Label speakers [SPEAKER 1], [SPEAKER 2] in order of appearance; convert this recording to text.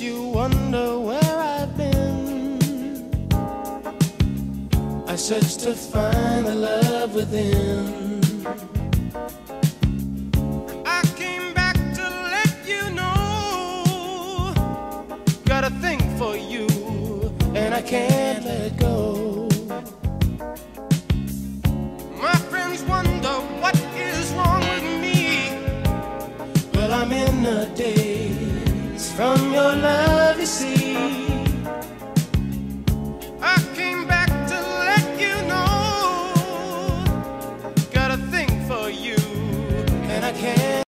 [SPEAKER 1] you wonder where I've been. I search to find the love within. I came back to let you know. Got a thing for you, and I can't let go. My friends wonder love, you see.